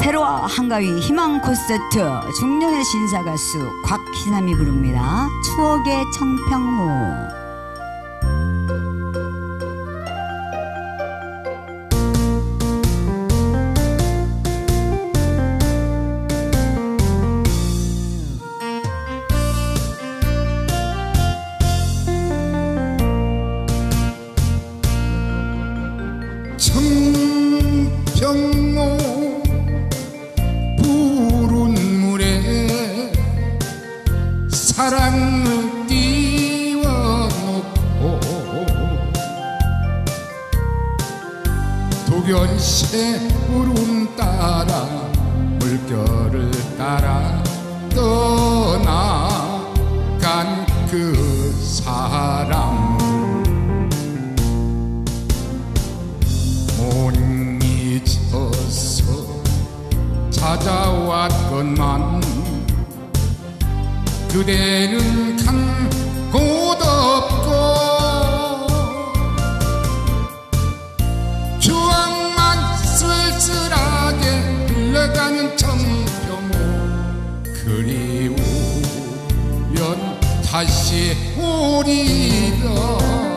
새로와 한가위 희망 콘서트 중년의 신사 가수 곽희남이 부릅니다. 추억의 청평호. 독연새 구름 따라 물결을 따라 떠나간 그 사람. 못 잊어서 찾아왔건만 그대는 간 다시 오리라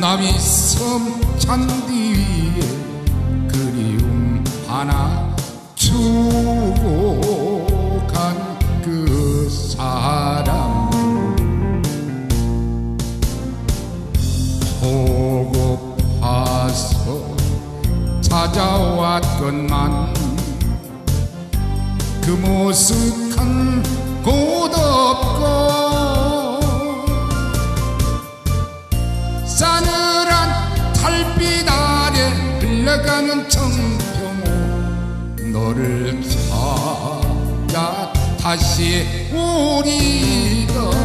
남이 섬 잔디 위에 그리움 하나 주고 간 그 사람. 보고파서 찾아왔건만 그 모습 한 흘러가는 청평호 너를 찾아 다시 오리가